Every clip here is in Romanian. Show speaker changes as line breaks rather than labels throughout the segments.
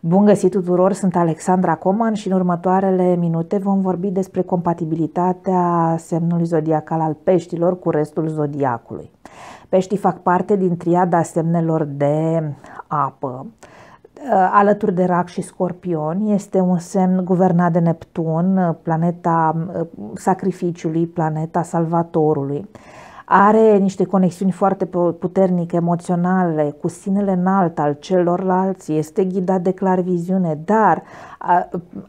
Bun găsit tuturor, sunt Alexandra Coman și în următoarele minute vom vorbi despre compatibilitatea semnului zodiacal al peștilor cu restul zodiacului. Peștii fac parte din triada semnelor de apă, alături de rac și scorpion. Este un semn guvernat de Neptun, planeta sacrificiului, planeta salvatorului are niște conexiuni foarte puternice, emoționale, cu sinele înalt al celorlalți, este ghidat de clar viziune, dar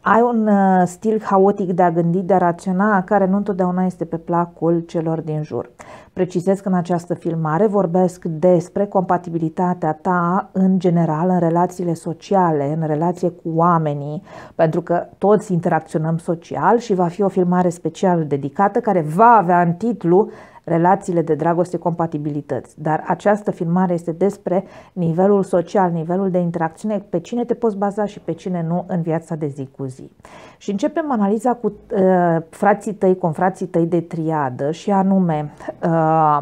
ai un uh, stil haotic de a gândi, de a raționa, care nu întotdeauna este pe placul celor din jur. Precizez că în această filmare vorbesc despre compatibilitatea ta în general în relațiile sociale, în relație cu oamenii, pentru că toți interacționăm social și va fi o filmare special dedicată care va avea în titlu relațiile de dragoste, compatibilități. Dar această filmare este despre nivelul social, nivelul de interacțiune, pe cine te poți baza și pe cine nu în viața de zi cu zi. Și începem analiza cu uh, frații tăi, confrații tăi de triadă și anume uh,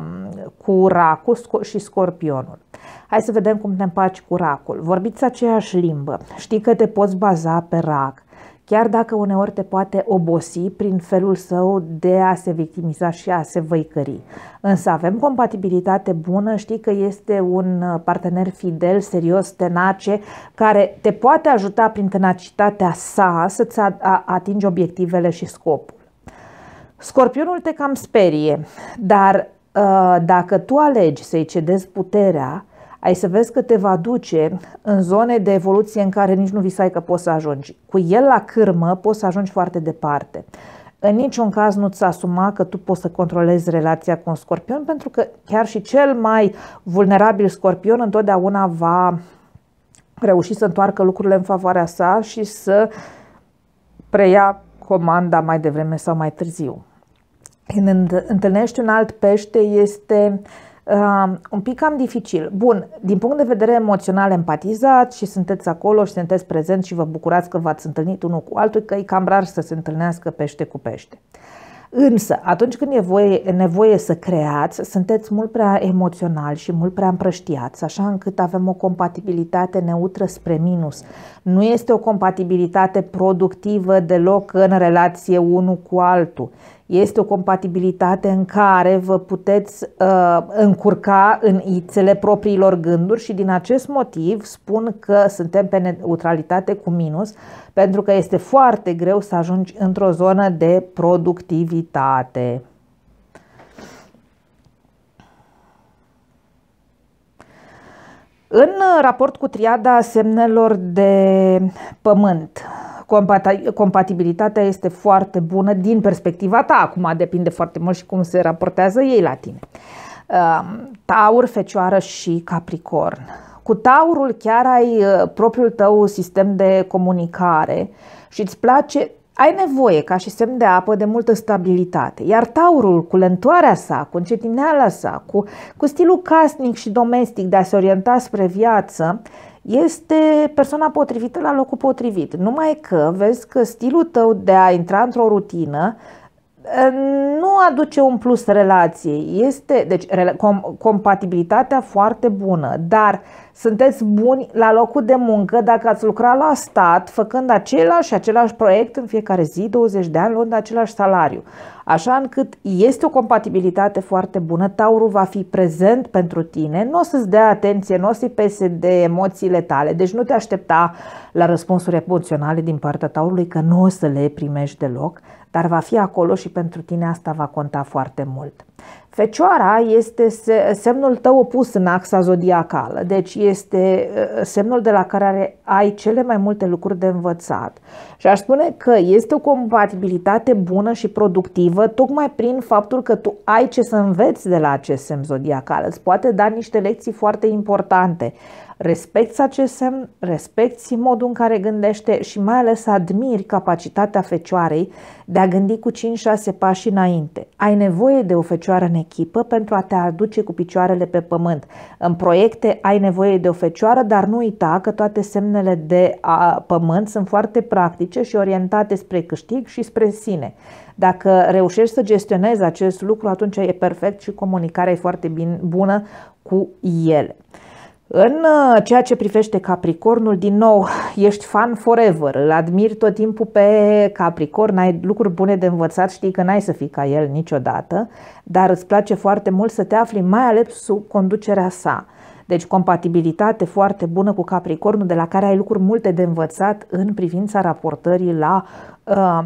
cu racul și scorpionul. Hai să vedem cum te împaci cu racul. Vorbiți aceeași limbă. Știi că te poți baza pe rac chiar dacă uneori te poate obosi prin felul său de a se victimiza și a se văicări. Însă avem compatibilitate bună, știi că este un partener fidel, serios, tenace, care te poate ajuta prin tenacitatea sa să-ți atingi obiectivele și scopul. Scorpionul te cam sperie, dar ă, dacă tu alegi să-i cedezi puterea, ai să vezi că te va duce în zone de evoluție în care nici nu visai că poți să ajungi. Cu el la cârmă poți să ajungi foarte departe. În niciun caz nu-ți asuma că tu poți să controlezi relația cu un scorpion, pentru că chiar și cel mai vulnerabil scorpion întotdeauna va reuși să întoarcă lucrurile în favoarea sa și să preia comanda mai devreme sau mai târziu. Când întâlnești un alt pește, este uh, uh, un pic cam dificil. Bun, din punct de vedere emoțional empatizat și sunteți acolo și sunteți prezenți și vă bucurați că v-ați întâlnit unul cu altul, că e cam rar să se întâlnească pește cu pește. Însă, atunci când e voie, e nevoie să creați, sunteți mult prea emoțional și mult prea împrăștiați, așa încât avem o compatibilitate neutră spre minus. Nu este o compatibilitate productivă deloc în relație unul cu altul este o compatibilitate în care vă puteți uh, încurca în ițele propriilor gânduri și din acest motiv spun că suntem pe neutralitate cu minus pentru că este foarte greu să ajungi într-o zonă de productivitate. În raport cu triada semnelor de pământ, compatibilitatea este foarte bună din perspectiva ta. Acum depinde foarte mult și cum se raportează ei la tine. Um, Taur, Fecioară și Capricorn. Cu Taurul chiar ai uh, propriul tău sistem de comunicare și îți place ai nevoie, ca și semn de apă, de multă stabilitate. Iar taurul, cu lentoarea sa, cu încetineala sa, cu, cu stilul casnic și domestic de a se orienta spre viață, este persoana potrivită la locul potrivit. Numai că vezi că stilul tău de a intra într-o rutină eh, nu aduce un plus relației. Este, deci, com, compatibilitatea foarte bună, dar sunteți buni la locul de muncă dacă ați lucrat la stat făcând același și același proiect în fiecare zi, 20 de ani, luând același salariu. Așa încât este o compatibilitate foarte bună, Taurul va fi prezent pentru tine, nu o să-ți dea atenție, nu o să-i pese de emoțiile tale, deci nu te aștepta la răspunsuri emoționale din partea Taurului că nu o să le primești deloc, dar va fi acolo și pentru tine asta va conta foarte mult. Fecioara este semnul tău opus în axa zodiacală, deci este uh, semnul de la care ai cele mai multe lucruri de învățat. Și aș spune că este o compatibilitate bună și productivă tocmai prin faptul că tu ai ce să înveți de la acest semn zodiacal. Îți poate da niște lecții foarte importante respecti acest semn, respecti modul în care gândește și mai ales admiri capacitatea fecioarei de a gândi cu 5-6 pași înainte. Ai nevoie de o fecioară în echipă pentru a te aduce cu picioarele pe pământ. În proiecte ai nevoie de o fecioară, dar nu uita că toate semnele de a, pământ sunt foarte practice și orientate spre câștig și spre sine. Dacă reușești să gestionezi acest lucru, atunci e perfect și comunicarea e foarte bine, bună cu ele. În uh, ceea ce privește Capricornul, din nou, ești fan forever, îl admiri tot timpul pe Capricorn, ai lucruri bune de învățat, știi că n-ai să fii ca el niciodată, dar îți place foarte mult să te afli mai ales sub conducerea sa. Deci compatibilitate foarte bună cu Capricornul, de la care ai lucruri multe de învățat în privința raportării la uh,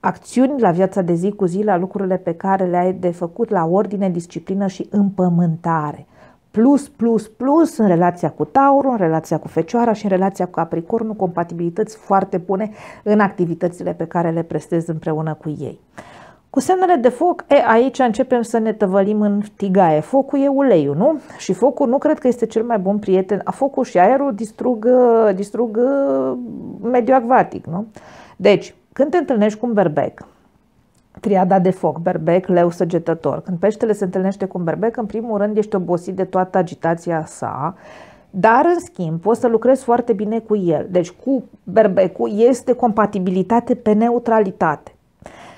acțiuni, la viața de zi cu zi, la lucrurile pe care le-ai de făcut, la ordine, disciplină și împământare plus, plus, plus în relația cu Taurul, în relația cu Fecioara și în relația cu Capricornul, compatibilități foarte bune în activitățile pe care le prestezi împreună cu ei. Cu semnele de foc, e, aici începem să ne tăvălim în tigaie. Focul e uleiul, nu? Și focul nu cred că este cel mai bun prieten. A focul și aerul distrug, distrug mediul acvatic, nu? Deci, când te întâlnești cu un berbec, triada de foc, berbec, leu, săgetător. Când peștele se întâlnește cu un berbec, în primul rând ești obosit de toată agitația sa, dar în schimb poți să lucrezi foarte bine cu el. Deci cu berbecul este compatibilitate pe neutralitate.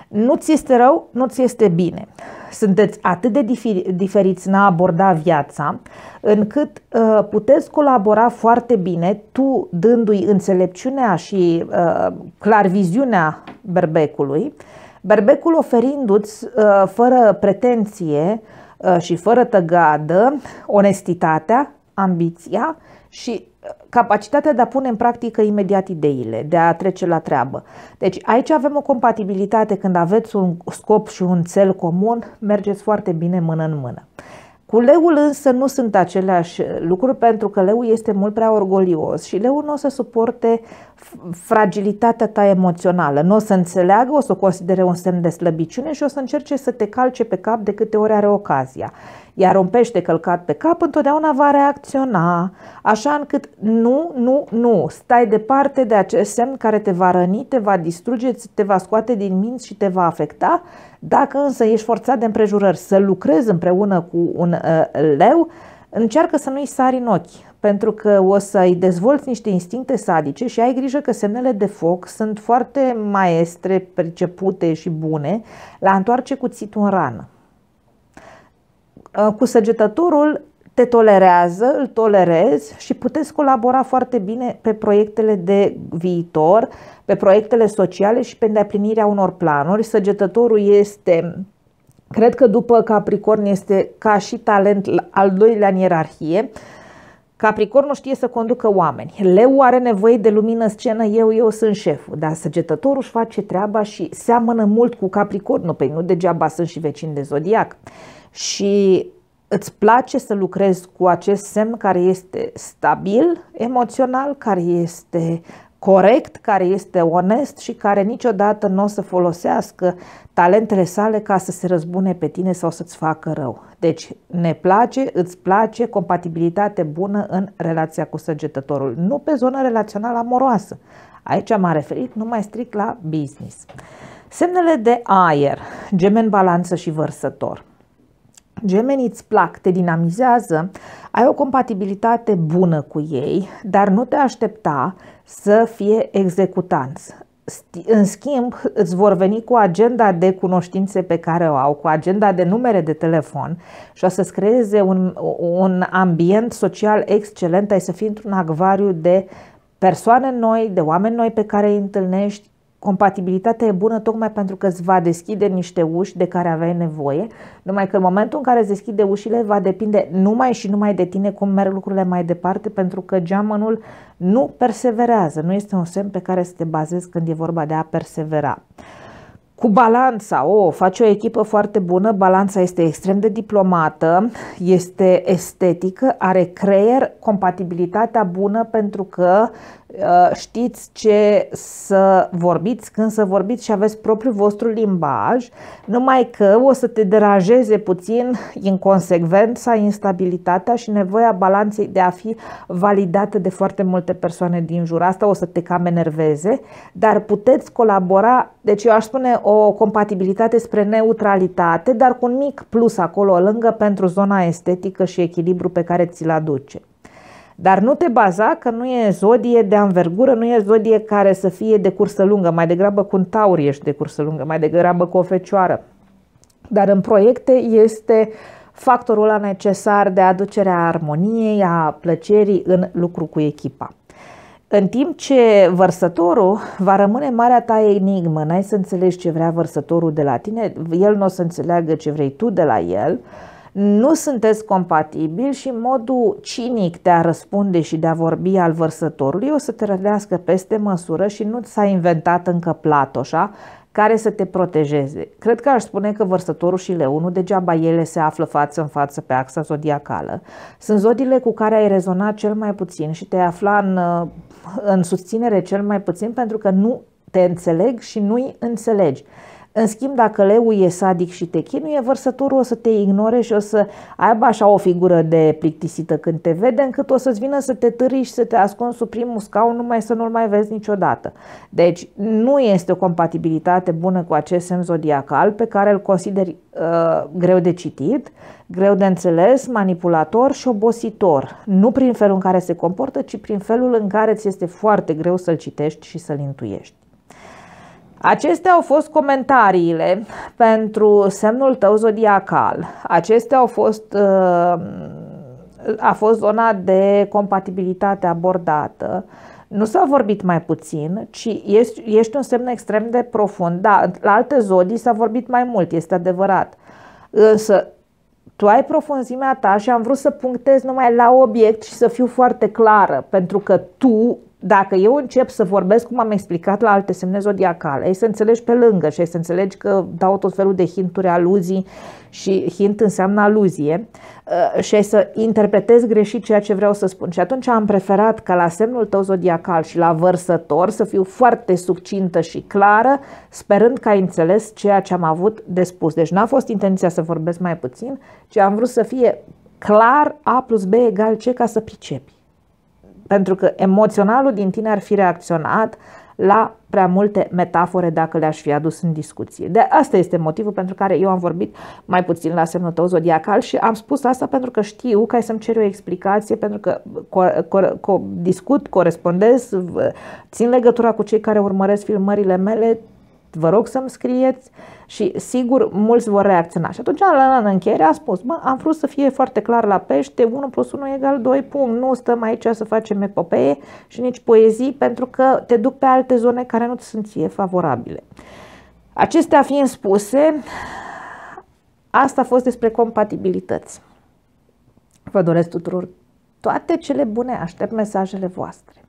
Nu ți este rău, nu ți este bine. Sunteți atât de diferiți în a aborda viața, încât uh, puteți colabora foarte bine, tu dându-i înțelepciunea și uh, clarviziunea berbecului, Berbecul oferindu-ți, uh, fără pretenție uh, și fără tăgadă, onestitatea, ambiția și uh, capacitatea de a pune în practică imediat ideile, de a trece la treabă. Deci aici avem o compatibilitate când aveți un scop și un cel comun, mergeți foarte bine mână în mână. Cu leul însă nu sunt aceleași lucruri pentru că leul este mult prea orgolios și leul nu o să suporte fragilitatea ta emoțională, nu o să înțeleagă, o să o considere un semn de slăbiciune și o să încerce să te calce pe cap de câte ori are ocazia. Iar un pește călcat pe cap întotdeauna va reacționa, așa încât nu, nu, nu, stai departe de acest semn care te va răni, te va distruge, te va scoate din minți și te va afecta. Dacă însă ești forțat de împrejurări să lucrezi împreună cu un uh, leu, încearcă să nu-i sari în ochi, pentru că o să-i dezvolți niște instincte sadice și ai grijă că semnele de foc sunt foarte maestre, percepute și bune la întoarce cuțitul în rană. Uh, cu săgetătorul te tolerează, îl tolerezi și puteți colabora foarte bine pe proiectele de viitor, pe proiectele sociale și pe îndeplinirea unor planuri. Săgetătorul este, cred că după Capricorn este ca și talent al doilea în ierarhie, Capricornul știe să conducă oameni. Leu are nevoie de lumină scenă, eu, eu sunt șeful. Dar săgetătorul își face treaba și seamănă mult cu Capricornul. Păi nu degeaba sunt și vecini de zodiac și îți place să lucrezi cu acest semn care este stabil emoțional, care este corect, care este onest și care niciodată nu o să folosească talentele sale ca să se răzbune pe tine sau să-ți facă rău. Deci ne place, îți place, compatibilitate bună în relația cu săgetătorul, nu pe zona relațională amoroasă. Aici m-am referit numai strict la business. Semnele de aer, gemen, balanță și vărsător. Gemenii îți plac, te dinamizează, ai o compatibilitate bună cu ei, dar nu te aștepta să fie executanți. În schimb, îți vor veni cu agenda de cunoștințe pe care o au, cu agenda de numere de telefon și o să-ți creeze un, un ambient social excelent, ai să fii într-un acvariu de persoane noi, de oameni noi pe care îi întâlnești, compatibilitatea e bună tocmai pentru că îți va deschide niște uși de care aveai nevoie, numai că în momentul în care îți deschide ușile va depinde numai și numai de tine cum merg lucrurile mai departe, pentru că geamănul nu perseverează, nu este un semn pe care să te bazezi când e vorba de a persevera. Cu balanța, o, oh, face o echipă foarte bună, balanța este extrem de diplomată, este estetică, are creier, compatibilitatea bună pentru că Uh, știți ce să vorbiți, când să vorbiți și aveți propriul vostru limbaj, numai că o să te deranjeze puțin inconsecvența, instabilitatea și nevoia balanței de a fi validată de foarte multe persoane din jur. Asta o să te cam enerveze, dar puteți colabora, deci eu aș spune o compatibilitate spre neutralitate, dar cu un mic plus acolo lângă pentru zona estetică și echilibru pe care ți-l aduce. Dar nu te baza că nu e zodie de anvergură, nu e zodie care să fie de cursă lungă, mai degrabă cu un taur ești de cursă lungă, mai degrabă cu o fecioară. Dar în proiecte este factorul ăla necesar de aducerea armoniei, a plăcerii în lucru cu echipa. În timp ce vărsătorul va rămâne marea ta enigmă, n-ai să înțelegi ce vrea vărsătorul de la tine, el nu o să înțeleagă ce vrei tu de la el, nu sunteți compatibili și modul cinic de a răspunde și de a vorbi al vărsătorului o să te rădească peste măsură și nu s-a inventat încă platoșa care să te protejeze. Cred că aș spune că vărsătorul și leunul, degeaba ele se află față în față pe axa zodiacală. Sunt zodiile cu care ai rezonat cel mai puțin și te afla în, în susținere cel mai puțin pentru că nu te înțeleg și nu-i înțelegi. În schimb, dacă leul e sadic și te chinuie, vărsătorul o să te ignore și o să aibă așa o figură de plictisită când te vede, încât o să-ți vină să te târi și să te ascunzi sub primul scaun, numai să nu-l mai vezi niciodată. Deci, nu este o compatibilitate bună cu acest semn zodiacal pe care îl consideri uh, greu de citit, greu de înțeles, manipulator și obositor. Nu prin felul în care se comportă, ci prin felul în care ți este foarte greu să-l citești și să-l intuiești. Acestea au fost comentariile pentru semnul tău zodiacal. Acestea au fost, uh, a fost zona de compatibilitate abordată. Nu s-a vorbit mai puțin, ci ești, ești un semn extrem de profund. Da, la alte zodii s-a vorbit mai mult, este adevărat. Însă tu ai profunzimea ta și am vrut să punctez numai la obiect și să fiu foarte clară, pentru că tu dacă eu încep să vorbesc cum am explicat la alte semne zodiacale, ai să înțelegi pe lângă și ai să înțelegi că dau tot felul de hinturi, aluzii și hint înseamnă aluzie uh, și ai să interpretezi greșit ceea ce vreau să spun. Și atunci am preferat ca la semnul tău zodiacal și la vărsător să fiu foarte succintă și clară, sperând că ai înțeles ceea ce am avut de spus. Deci n-a fost intenția să vorbesc mai puțin, ci am vrut să fie clar A plus B egal C ca să pricepi. Pentru că emoționalul din tine ar fi reacționat la prea multe metafore dacă le-aș fi adus în discuție. De asta este motivul pentru care eu am vorbit mai puțin la semnul tău zodiacal și am spus asta pentru că știu că ai să-mi ceri o explicație, pentru că co- co- co- discut, corespondez, țin legătura cu cei care urmăresc filmările mele, vă rog să-mi scrieți și sigur mulți vor reacționa. Și atunci la în încheiere a spus, mă, am vrut să fie foarte clar la pește, 1 plus 1 egal 2, punct, nu stăm aici să facem epopee și nici poezii pentru că te duc pe alte zone care nu ți sunt ție favorabile. Acestea fiind spuse, asta a fost despre compatibilități. Vă doresc tuturor toate cele bune, aștept mesajele voastre.